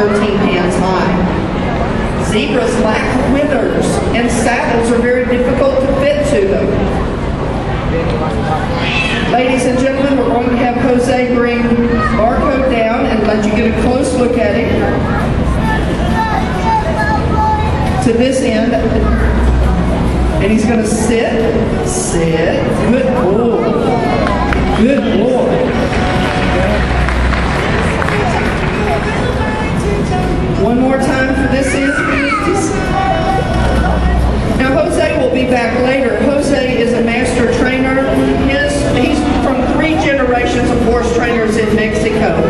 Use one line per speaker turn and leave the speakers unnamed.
13 hands high. Zebras lack withers, and saddles are very difficult to fit to them. Ladies and gentlemen, we're going to have Jose bring Barcode down and let you get a close look at it. To this end, and he's going to sit, sit. Good boy. Good boy. horse trainers in Mexico.